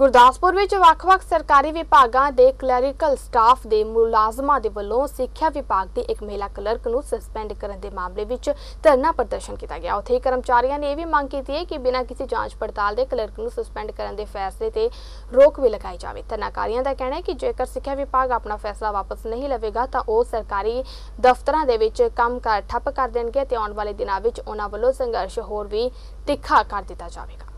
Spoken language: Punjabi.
ਗੁਰਦਾਸਪੁਰ ਵਿੱਚ ਵੱਖ-ਵੱਖ ਸਰਕਾਰੀ ਵਿਭਾਗਾਂ ਦੇ ਕਲੈਰੀਕਲ ਸਟਾਫ ਦੇ ਮੁਲਾਜ਼ਮਾਂ ਦੇ ਵੱਲੋਂ ਸਿੱਖਿਆ ਵਿਭਾਗ ਦੀ ਇੱਕ ਮਹਿਲਾ ਕਲਰਕ ਨੂੰ ਸਸਪੈਂਡ ਕਰਨ ਦੇ ਮਾਮਲੇ ਵਿੱਚ ਧਰਨਾ ਪ੍ਰਦਰਸ਼ਨ ਕੀਤਾ ਗਿਆ। ਉੱਥੇ ਹੀ ਕਰਮਚਾਰੀਆਂ ਨੇ ਇਹ ਵੀ ਮੰਗ ਕੀਤੀ ਹੈ ਕਿ ਬਿਨਾਂ ਕਿਸੇ ਜਾਂਚ ਪੜਤਾਲ ਦੇ ਕਲਰਕ ਨੂੰ ਸਸਪੈਂਡ ਕਰਨ ਦੇ ਫੈਸਲੇ ਤੇ ਰੋਕ ਵੀ ਲਗਾਈ ਜਾਵੇ। ਧਰਨਾਕਾਰੀਆਂ ਦਾ ਕਹਿਣਾ ਹੈ ਕਿ ਜੇਕਰ ਸਿੱਖਿਆ ਵਿਭਾਗ ਆਪਣਾ ਫੈਸਲਾ ਵਾਪਸ ਨਹੀਂ ਲਵੇਗਾ ਤਾਂ ਉਹ ਸਰਕਾਰੀ ਦਫ਼ਤਰਾਂ ਦੇ ਵਿੱਚ ਕੰਮ ਕੰਮਕਾਰ ਠੱਪ ਕਰ ਦੇਣਗੇ ਤੇ ਆਉਣ ਵਾਲੇ ਦਿਨਾਂ ਵਿੱਚ ਉਹਨਾਂ ਵੱਲੋਂ ਸੰਘਰਸ਼ ਹੋਰ ਵੀ ਤਿੱਖਾ ਕਰ ਦਿੱਤਾ ਜਾਵੇਗਾ।